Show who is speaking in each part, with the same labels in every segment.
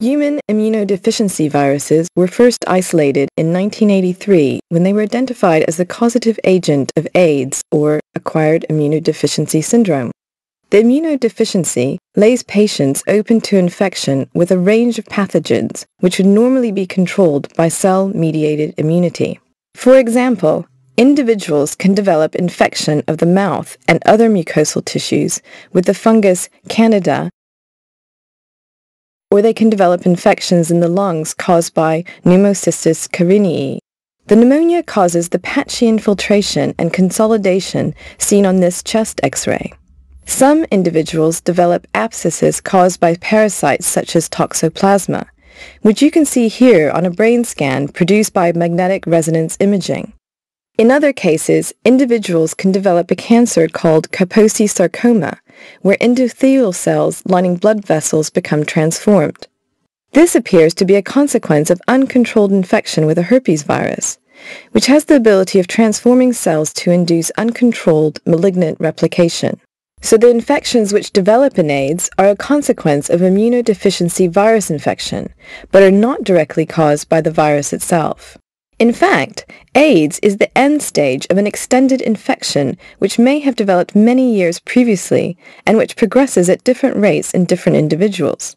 Speaker 1: Human immunodeficiency viruses were first isolated in 1983 when they were identified as the causative agent of AIDS, or acquired immunodeficiency syndrome. The immunodeficiency lays patients open to infection with a range of pathogens which would normally be controlled by cell-mediated immunity. For example, individuals can develop infection of the mouth and other mucosal tissues with the fungus Candida or they can develop infections in the lungs caused by pneumocystis carinii. The pneumonia causes the patchy infiltration and consolidation seen on this chest x-ray. Some individuals develop abscesses caused by parasites such as toxoplasma, which you can see here on a brain scan produced by magnetic resonance imaging. In other cases, individuals can develop a cancer called Kaposi sarcoma, where endothelial cells lining blood vessels become transformed. This appears to be a consequence of uncontrolled infection with a herpes virus, which has the ability of transforming cells to induce uncontrolled malignant replication. So the infections which develop in AIDS are a consequence of immunodeficiency virus infection, but are not directly caused by the virus itself. In fact, AIDS is the end stage of an extended infection which may have developed many years previously and which progresses at different rates in different individuals.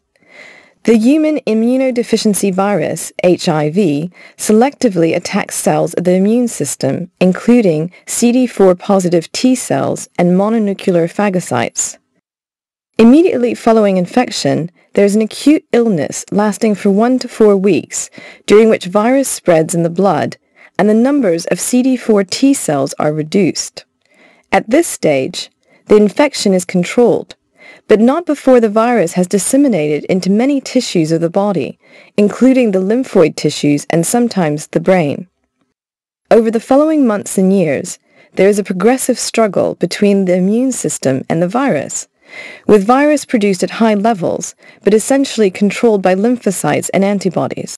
Speaker 1: The human immunodeficiency virus, HIV, selectively attacks cells of the immune system, including CD4 positive T cells and mononuclear phagocytes. Immediately following infection, there is an acute illness lasting for one to four weeks, during which virus spreads in the blood and the numbers of CD4 T cells are reduced. At this stage, the infection is controlled, but not before the virus has disseminated into many tissues of the body, including the lymphoid tissues and sometimes the brain. Over the following months and years, there is a progressive struggle between the immune system and the virus, with virus produced at high levels, but essentially controlled by lymphocytes and antibodies.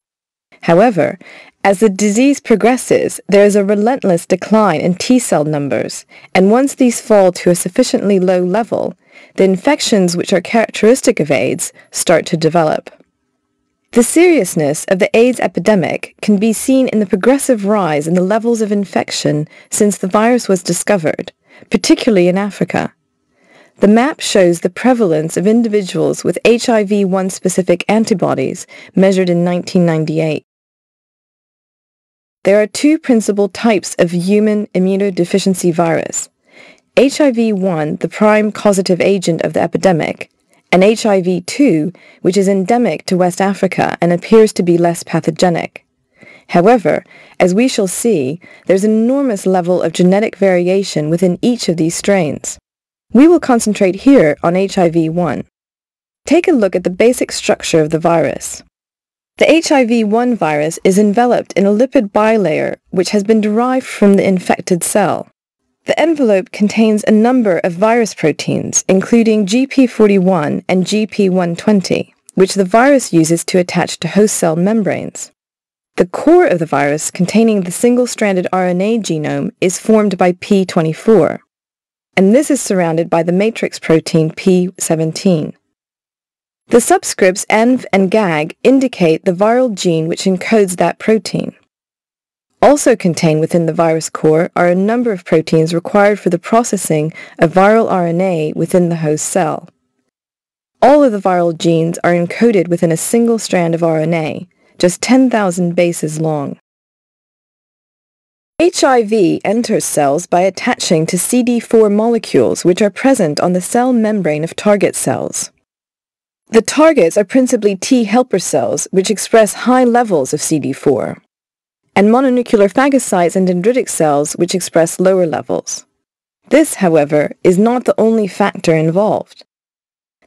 Speaker 1: However, as the disease progresses, there is a relentless decline in T cell numbers, and once these fall to a sufficiently low level, the infections which are characteristic of AIDS start to develop. The seriousness of the AIDS epidemic can be seen in the progressive rise in the levels of infection since the virus was discovered, particularly in Africa. The map shows the prevalence of individuals with HIV-1 specific antibodies measured in 1998. There are two principal types of human immunodeficiency virus. HIV-1, the prime causative agent of the epidemic, and HIV-2, which is endemic to West Africa and appears to be less pathogenic. However, as we shall see, there's an enormous level of genetic variation within each of these strains. We will concentrate here on HIV-1. Take a look at the basic structure of the virus. The HIV-1 virus is enveloped in a lipid bilayer which has been derived from the infected cell. The envelope contains a number of virus proteins, including GP41 and GP120, which the virus uses to attach to host cell membranes. The core of the virus, containing the single-stranded RNA genome, is formed by P24 and this is surrounded by the matrix protein P17. The subscripts ENV and GAG indicate the viral gene which encodes that protein. Also contained within the virus core are a number of proteins required for the processing of viral RNA within the host cell. All of the viral genes are encoded within a single strand of RNA, just 10,000 bases long. HIV enters cells by attaching to CD4 molecules which are present on the cell membrane of target cells. The targets are principally T helper cells which express high levels of CD4, and mononuclear phagocytes and dendritic cells which express lower levels. This, however, is not the only factor involved.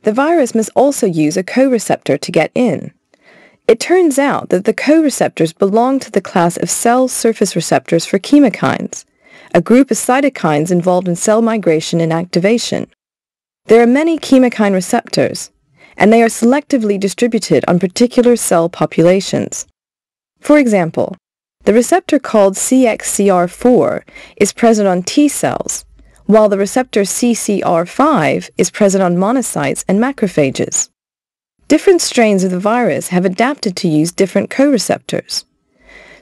Speaker 1: The virus must also use a co-receptor to get in, it turns out that the co-receptors belong to the class of cell surface receptors for chemokines, a group of cytokines involved in cell migration and activation. There are many chemokine receptors, and they are selectively distributed on particular cell populations. For example, the receptor called CXCR4 is present on T cells, while the receptor CCR5 is present on monocytes and macrophages. Different strains of the virus have adapted to use different co-receptors.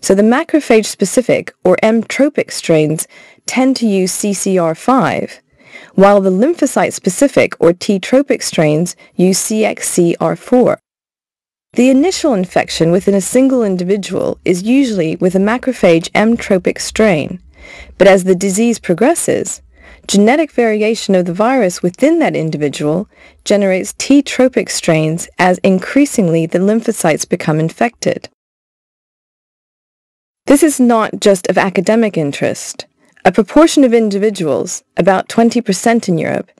Speaker 1: So the macrophage-specific or M-tropic strains tend to use CCR5, while the lymphocyte-specific or T-tropic strains use CXCR4. The initial infection within a single individual is usually with a macrophage M-tropic strain, but as the disease progresses, genetic variation of the virus within that individual generates T-tropic strains as increasingly the lymphocytes become infected. This is not just of academic interest. A proportion of individuals, about 20% in Europe,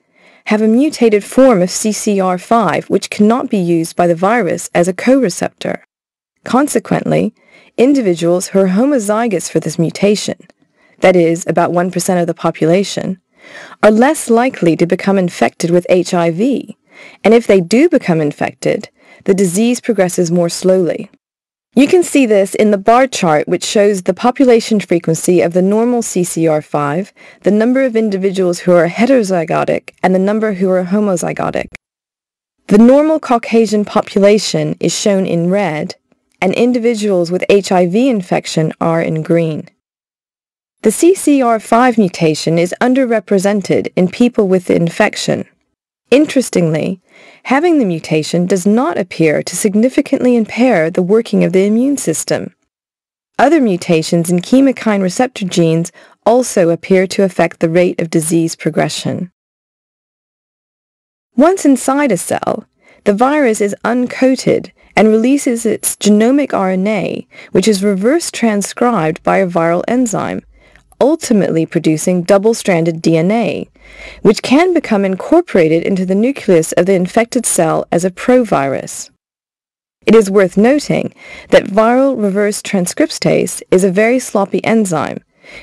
Speaker 1: have a mutated form of CCR5 which cannot be used by the virus as a co-receptor. Consequently, individuals who are homozygous for this mutation, that is, about 1% of the population, are less likely to become infected with HIV, and if they do become infected, the disease progresses more slowly. You can see this in the bar chart which shows the population frequency of the normal CCR5, the number of individuals who are heterozygotic, and the number who are homozygotic. The normal Caucasian population is shown in red, and individuals with HIV infection are in green. The CCR5 mutation is underrepresented in people with the infection. Interestingly, having the mutation does not appear to significantly impair the working of the immune system. Other mutations in chemokine receptor genes also appear to affect the rate of disease progression. Once inside a cell, the virus is uncoated and releases its genomic RNA, which is reverse transcribed by a viral enzyme, ultimately producing double-stranded DNA, which can become incorporated into the nucleus of the infected cell as a provirus. It is worth noting that viral reverse transcriptase is a very sloppy enzyme,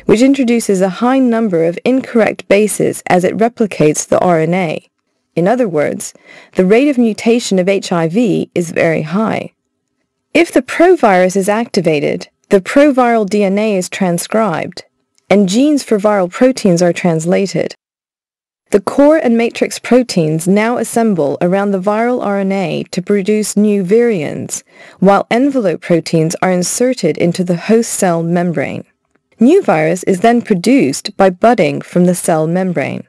Speaker 1: which introduces a high number of incorrect bases as it replicates the RNA. In other words, the rate of mutation of HIV is very high. If the provirus is activated, the proviral DNA is transcribed, and genes for viral proteins are translated. The core and matrix proteins now assemble around the viral RNA to produce new virions, while envelope proteins are inserted into the host cell membrane. New virus is then produced by budding from the cell membrane.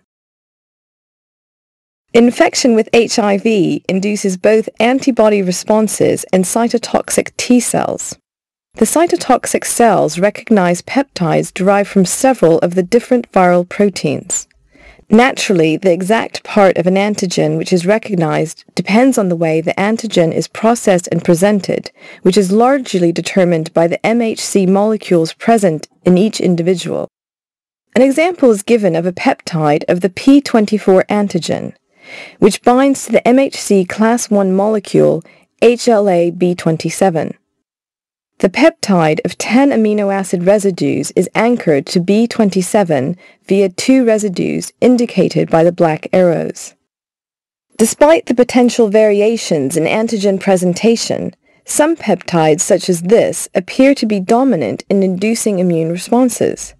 Speaker 1: Infection with HIV induces both antibody responses and cytotoxic T cells. The cytotoxic cells recognize peptides derived from several of the different viral proteins. Naturally, the exact part of an antigen which is recognized depends on the way the antigen is processed and presented, which is largely determined by the MHC molecules present in each individual. An example is given of a peptide of the P24 antigen, which binds to the MHC class I molecule HLA-B27. The peptide of 10 amino acid residues is anchored to B27 via two residues indicated by the black arrows. Despite the potential variations in antigen presentation, some peptides such as this appear to be dominant in inducing immune responses,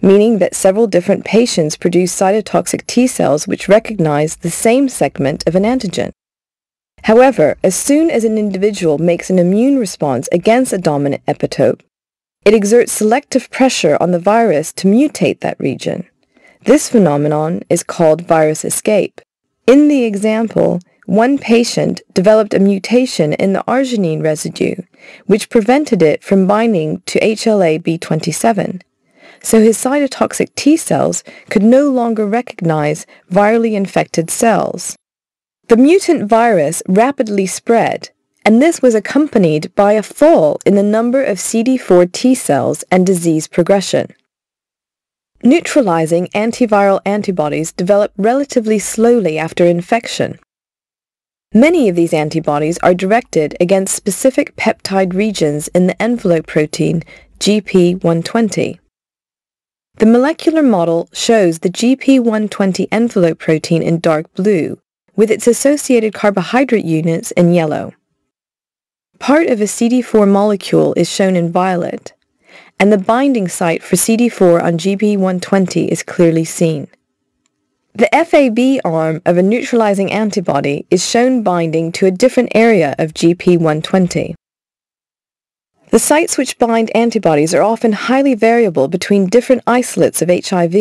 Speaker 1: meaning that several different patients produce cytotoxic T cells which recognize the same segment of an antigen. However, as soon as an individual makes an immune response against a dominant epitope, it exerts selective pressure on the virus to mutate that region. This phenomenon is called virus escape. In the example, one patient developed a mutation in the arginine residue, which prevented it from binding to HLA-B27. So his cytotoxic T cells could no longer recognize virally infected cells. The mutant virus rapidly spread, and this was accompanied by a fall in the number of CD4 T cells and disease progression. Neutralizing antiviral antibodies develop relatively slowly after infection. Many of these antibodies are directed against specific peptide regions in the envelope protein GP120. The molecular model shows the GP120 envelope protein in dark blue with its associated carbohydrate units in yellow. Part of a CD4 molecule is shown in violet, and the binding site for CD4 on GP120 is clearly seen. The FAB arm of a neutralizing antibody is shown binding to a different area of GP120. The sites which bind antibodies are often highly variable between different isolates of HIV,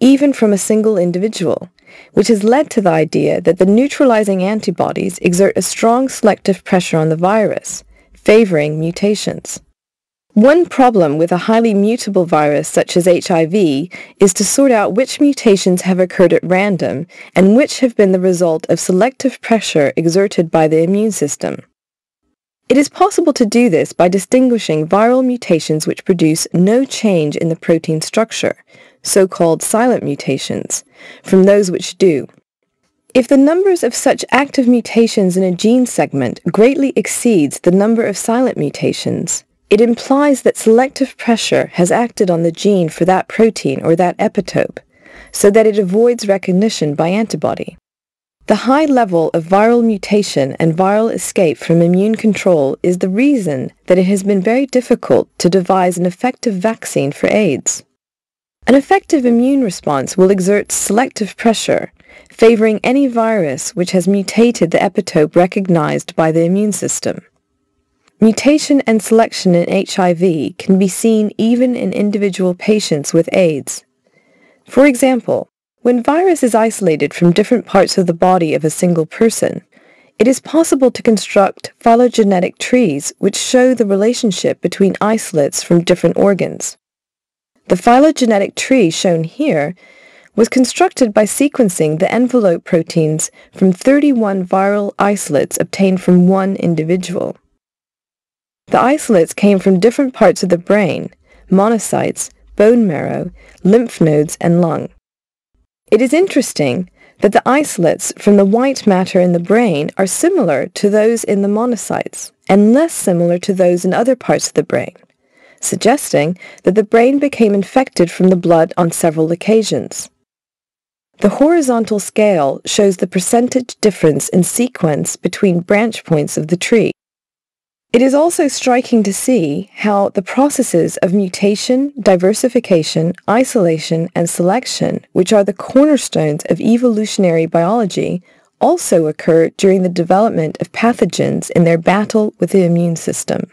Speaker 1: even from a single individual, which has led to the idea that the neutralizing antibodies exert a strong selective pressure on the virus, favoring mutations. One problem with a highly mutable virus such as HIV is to sort out which mutations have occurred at random and which have been the result of selective pressure exerted by the immune system. It is possible to do this by distinguishing viral mutations which produce no change in the protein structure, so-called silent mutations, from those which do. If the numbers of such active mutations in a gene segment greatly exceeds the number of silent mutations, it implies that selective pressure has acted on the gene for that protein or that epitope, so that it avoids recognition by antibody. The high level of viral mutation and viral escape from immune control is the reason that it has been very difficult to devise an effective vaccine for AIDS. An effective immune response will exert selective pressure, favoring any virus which has mutated the epitope recognized by the immune system. Mutation and selection in HIV can be seen even in individual patients with AIDS. For example, when virus is isolated from different parts of the body of a single person, it is possible to construct phylogenetic trees which show the relationship between isolates from different organs. The phylogenetic tree shown here was constructed by sequencing the envelope proteins from 31 viral isolates obtained from one individual. The isolates came from different parts of the brain, monocytes, bone marrow, lymph nodes, and lung. It is interesting that the isolates from the white matter in the brain are similar to those in the monocytes and less similar to those in other parts of the brain, suggesting that the brain became infected from the blood on several occasions. The horizontal scale shows the percentage difference in sequence between branch points of the tree. It is also striking to see how the processes of mutation, diversification, isolation, and selection, which are the cornerstones of evolutionary biology, also occur during the development of pathogens in their battle with the immune system.